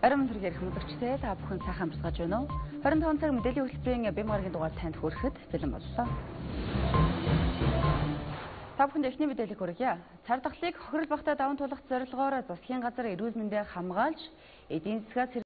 Арим зэрэг ярих мэдвчтэй та бүхэн сайхан амжиргаж байна уу? 25 цаг мэдээллийн хөтөлбөрийн бим гарагийн дугаар танд хүрэхэд бэлэн боллоо. Та бүхэнд эхний мэдээлэл хүргье. Цар тахлыг хохирол багтаа даван туулах зорилгоор засгийн газар эрүүл мэндийг хамгаалж эдийн засгаас